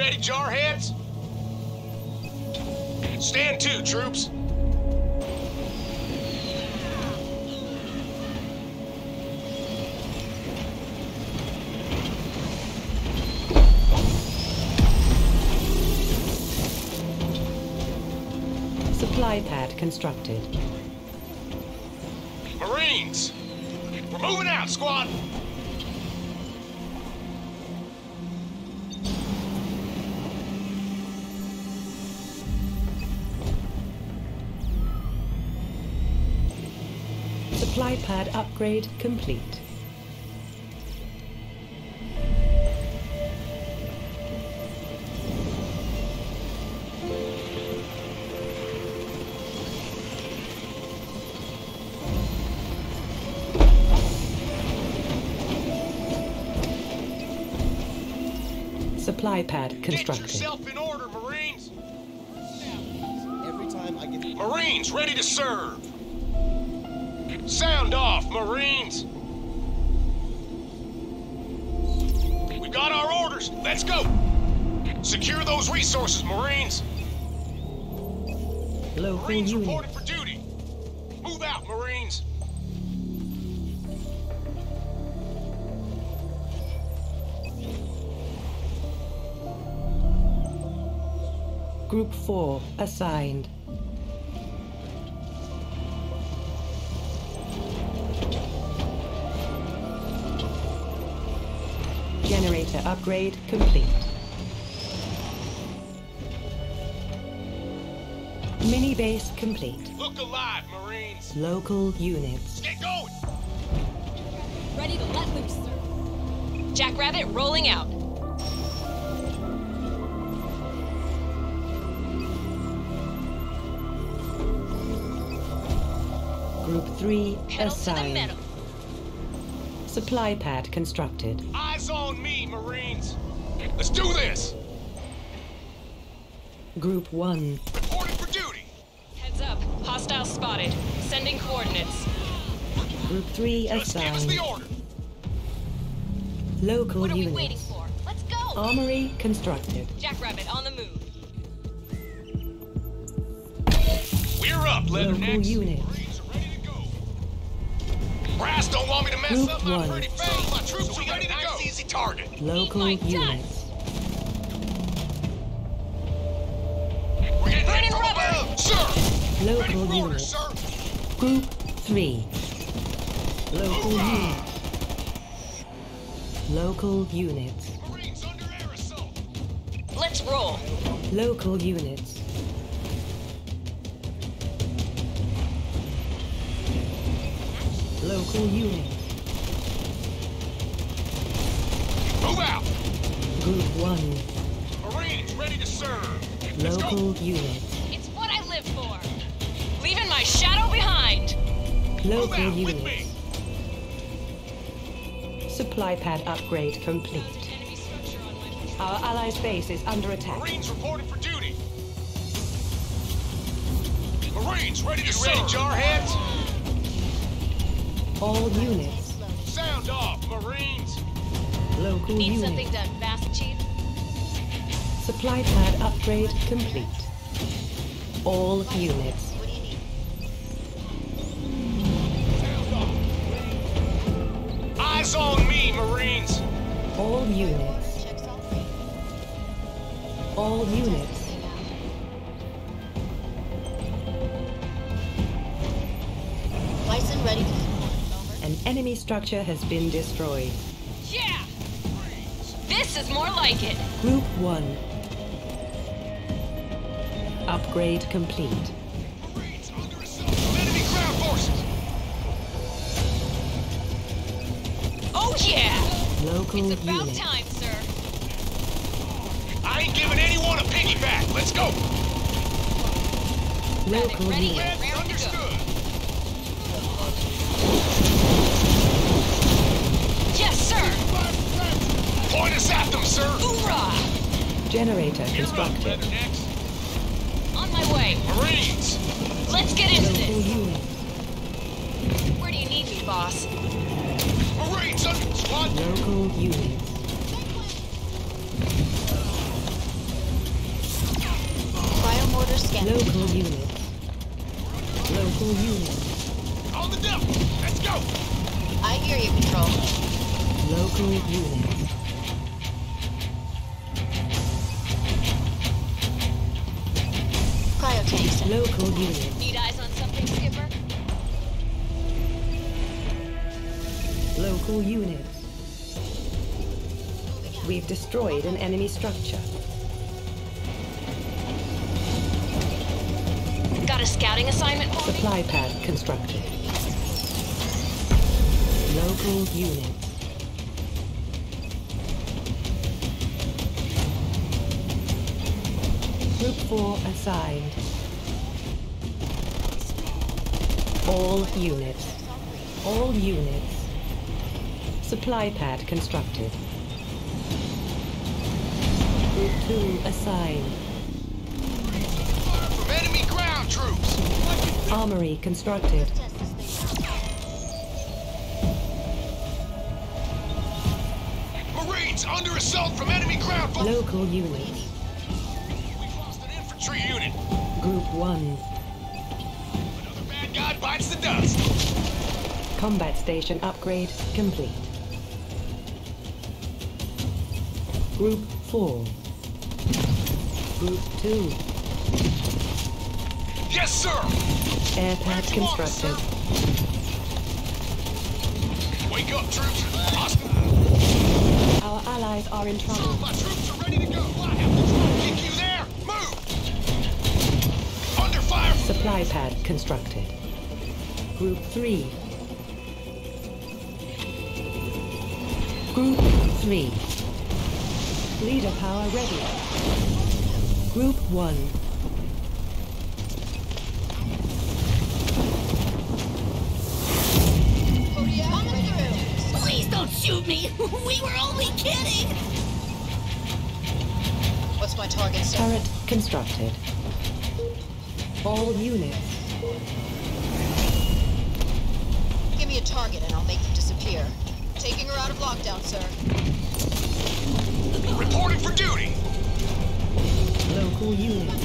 ready, jarheads? Stand to, troops. Supply pad constructed. Marines! We're moving out, squad! Supply pad upgrade complete. Supply pad Get constructed. yourself in order, Marines! Every time I get Marines ready to serve! Sound off, Marines! We got our orders. Let's go! Secure those resources, Marines! Local Marines reporting for duty! Move out, Marines! Group 4 assigned. Generator upgrade complete. Mini base complete. Look alive, Marines! Local units. Get going! Ready to let loose, sir. Jackrabbit rolling out. Group 3 Pedal to the assigned. Metal. Supply pad constructed. Eyes on me, Marines! Let's do this! Group 1 Reporting for duty! Heads up. Hostile spotted. Sending coordinates. Group 3 Just give us the order! Local What are we waiting for? Let's go! Armory constructed. Jackrabbit on the move. We're up, Local units. Brass don't want me to mess Group up my one. pretty face. My troops are ready to go. Nice, easy target. Local my units. We're getting hit from rubber. above, sir. Ready Local for orders, units. sir. Group 3. Local Hoorah! units. Local units. Marines under air assault. Let's roll. Local units. Local units. Move out. Group 1. Marines ready to serve. Let's go. Local units. It's what I live for. Leaving my shadow behind. Move Local out with me. units. Supply pad upgrade complete. Enemy structure on my patrol. Our allies' base is under attack. Marines reporting for duty. Marines ready to serve. Ready, jarheads? All units. Sound off, Marines. Local Need units. something done fast, Chief? Supply pad upgrade complete. All units. Sound off. Eyes on me, Marines. All units. All units. Bison ready to Over. An enemy structure has been destroyed. Yeah! This is more like it. Group 1. Upgrade complete. Marines under assault from enemy ground forces. Oh, yeah! Local It's about units. time, sir. I ain't giving anyone a piggyback. Let's go. Local Ready units. and Red, to go. understood. Yes, sir! Point us at them, sir. Hoorah! Generator Gear constructed. Leathernecks. On my way. Marines. Let's get into Local this. units. Where do you need me, boss? Marines under squad. Local units. Local units. Local units. On the dump! Let's go! I hear you, Control. Local units. Need eyes on something, Skipper? Local units. We've destroyed an enemy structure. Got a scouting assignment for? Supply pad constructed. Local units. Group 4 assigned. All units. All units. Supply pad constructed. Group 2 assigned. From enemy ground troops! Armory constructed. Marines under assault from enemy ground forces! Local units. We've lost an infantry unit! Group 1. Another bad guy bites the dust! Combat station upgrade complete. Group 4. Group 2. Yes, sir! Air pad Where'd you want us, constructed. Wake up, troops! Our allies are in trouble. My troops are ready to go! I have to try and kick you there! Move! Under fire! Supply pad constructed. Group 3. Group 3. Leader power ready. Group 1. Please don't shoot me! we were only kidding! What's my target, sir? Turret constructed. All units. A target and I'll make them disappear. Taking her out of lockdown, sir. Reporting for duty! Local units.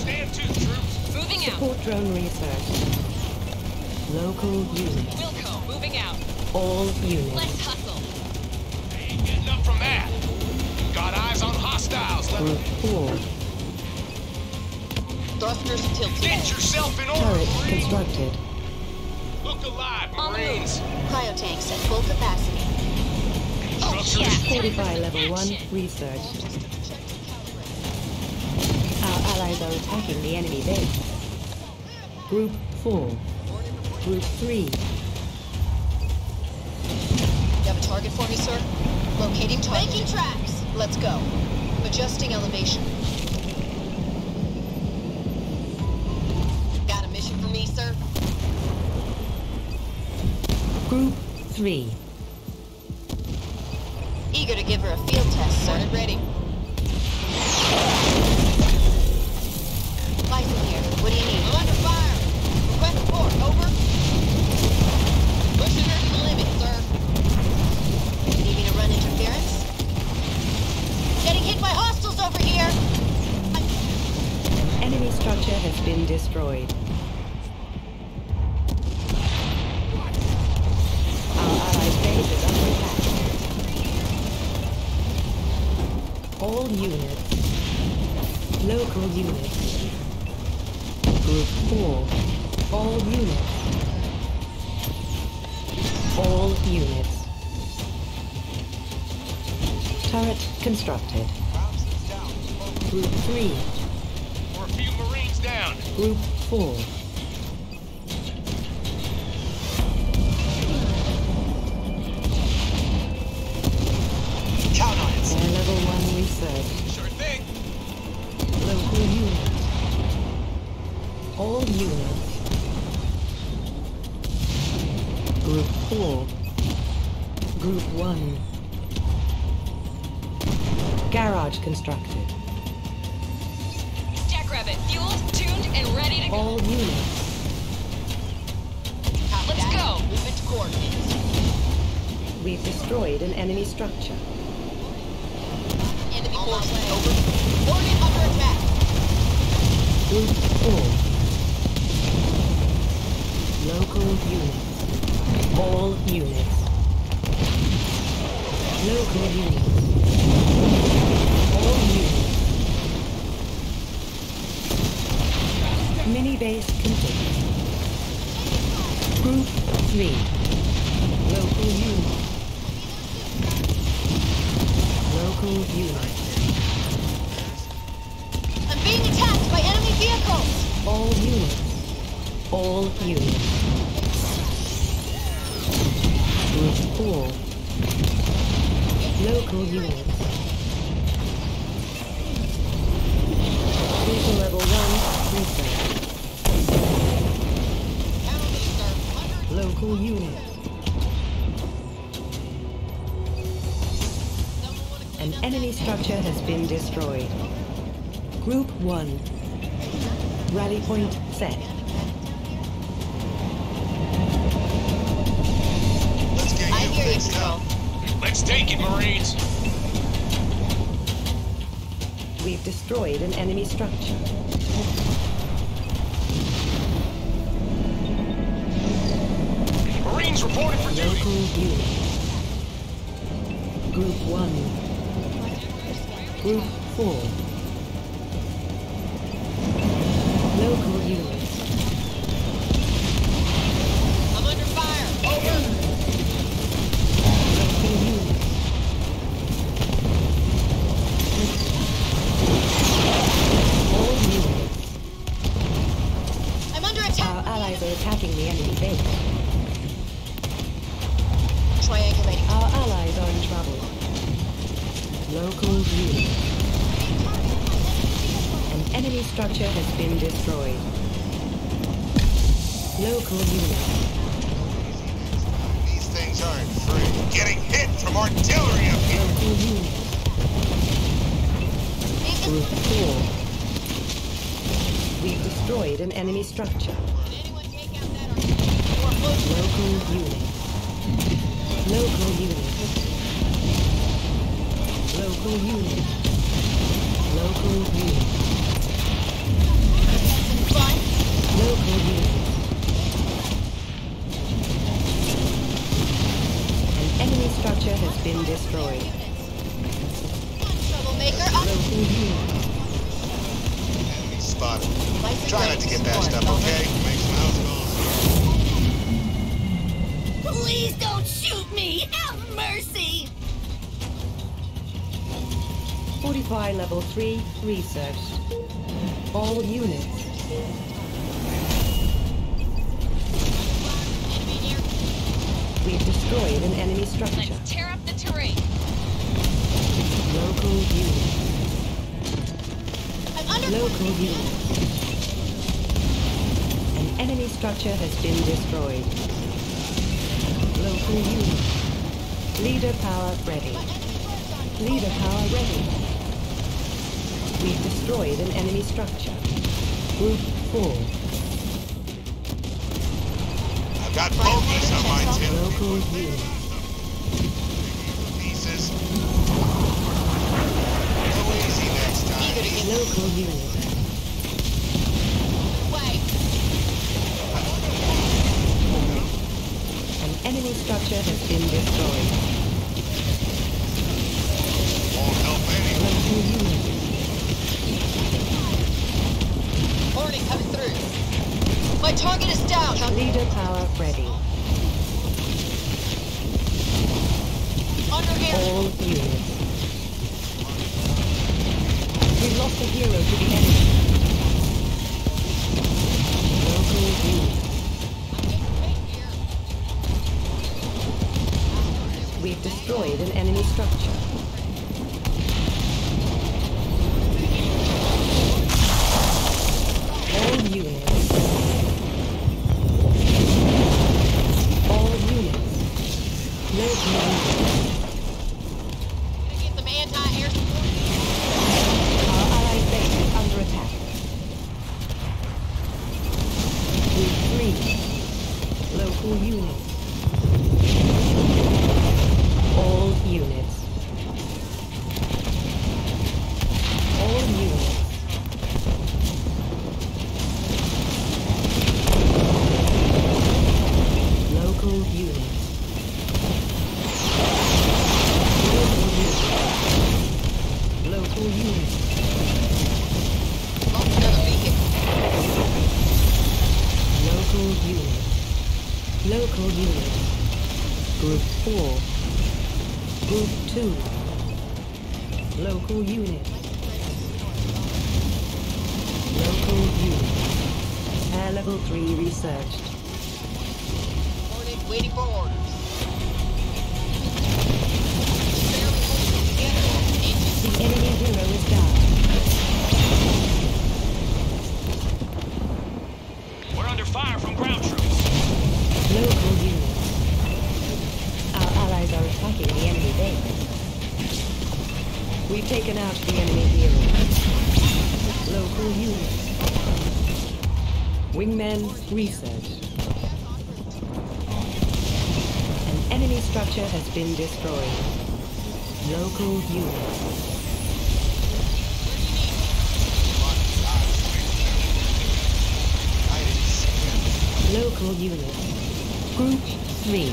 Stand to, troops! Moving out. Support drone research. Local units. Wilco, moving out. All units. Let's hustle. They ain't getting up from that! Got eyes on hostiles! Let Group 4. Thrusters tilted. Get yourself in order, Turret Marines! constructed. Look alive, On the move. Marines! Cryotanks at full capacity. Oh, yeah. Fortify level 1 research. Our allies are attacking the enemy base. Group 4. Group 3. You have a target for me, sir? Locating target. Making tracks. Let's go. Adjusting elevation. Group 3. Eager to give her a field test, sir. Started ready. Bison here. What do you need? I'm under fire. Request support. Over. Pushing her to the limit, sir. Need me to run interference? Getting hit by hostiles over here. Enemy structure has been destroyed. Our allies' base is under attack. All units. Local units. Group 4. All units. All units. Turret constructed. Group 3. We're a few Marines down. Group 4. Constructed. Jackrabbit, fueled, tuned, and ready to go. All units. Copy Let's that. go. Move it coordinates. We've destroyed an enemy structure. Enemy forces over. Coordinate under attack. Group 4. Local units. All units. Local units. Mini base complete. Group 3. Local units. Local units. I'm being attacked by enemy vehicles! All units. All units. Group 4. Local units. Vehicle level 1 research. Local unit. An enemy structure has been destroyed. Group 1. Rally point set. Let's get I you hear you, fixed Control. Let's take it, Marines. We've destroyed an enemy structure. Marines reported for duty. Local unit. Group 1. Group 4. Local allies are attacking the enemy base. Triangulating. Our allies are in trouble. Local unit. An enemy structure has been destroyed. Local unit. These things aren't free. Getting hit from artillery up here. Local unit. Group 4. We've destroyed an enemy structure. Local unit. Local unit. Local unit. Local unit. Local unit. An enemy structure has been destroyed. Fortify level 3 research. All units. We've destroyed an enemy structure. Let's tear up the terrain. Local unit. I'm under. Local unit. An enemy structure has been destroyed. Local unit. Leader power ready. Leader power ready. We've destroyed an enemy structure. Group 4. I've got bogeys on my tail. Local unit. Pieces. Go easy next time. Eager to get Local unit. away. An enemy structure has been destroyed. Won't help anyone. Local unit. Warning coming through. My target is down. Leader power ready. Under air. All units. We've lost a hero to the enemy. Local unit. We've destroyed an enemy structure. All units. All units. Local units. Get some anti-air support. Our allied base is under attack. Group 3. Local units. All units. All units. move. Local unit. Local unit. Air level 3 researched. Hornet waiting for orders. Barely holding it The enemy hero is down. We're under fire from ground troops. Local unit. Our allies are attacking the enemy base. We've taken out the enemy hero. Local unit. Wingmen research. An enemy structure has been destroyed. Local units. Local unit. Group 3.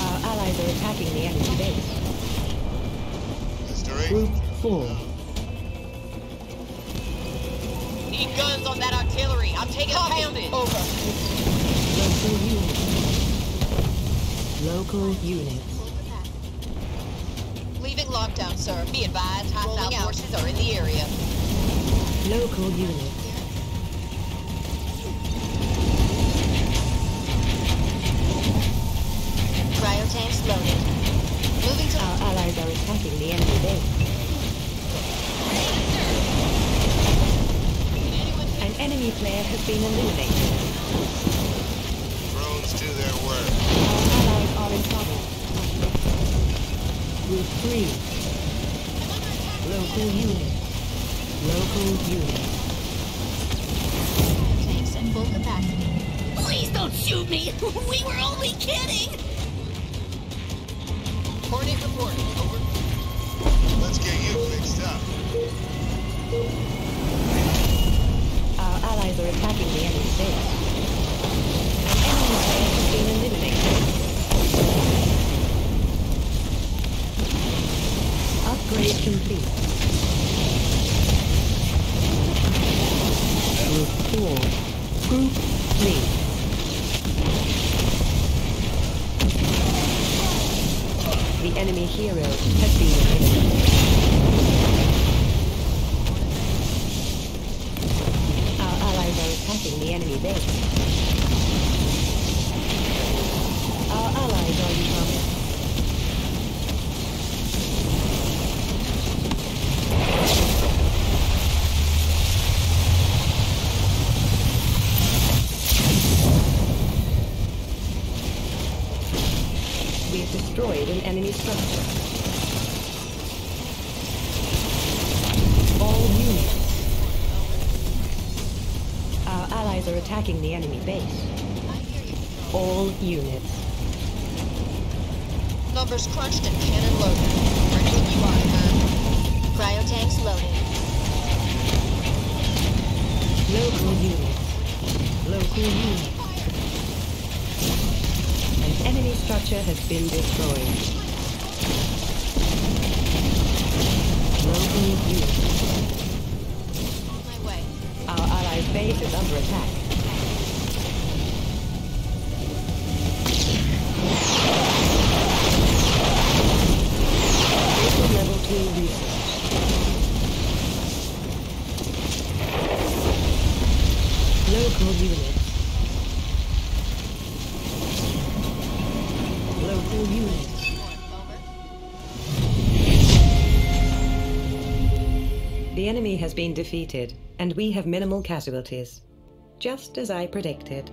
Our allies are attacking the enemy base. Group 4. Need guns on that artillery. I'm taking a poundage. Over. Local unit. Local unit. Leaving lockdown, sir. Be advised, hostile forces are in the area. Local unit. Cryotanks loaded. Moving to Our allies are attacking the enemy base. An enemy player has been eliminated. Drones do their work. Trouble. Group 3. Local unit. Local unit. tanks at full capacity. Please don't shoot me! we were only kidding! Hornet reporting. Over. Let's get you fixed up. Our allies are attacking the enemy base. An enemy player has been eliminated. Upgrade complete. Group 4. Group 3. The enemy hero has been eliminated. Our allies are attacking the enemy base. Our allies are in trouble. We have destroyed an enemy structure. All units. Our allies are attacking the enemy base. All units. Numbers crunched and cannon loaded. Ready when you are, sir. Cryotanks loaded. Local units. Local units. An enemy structure has been destroyed. Units. On my way. Our allies' base is under attack. Vehicle level 2 research. Local units. The enemy has been defeated, and we have minimal casualties. Just as I predicted.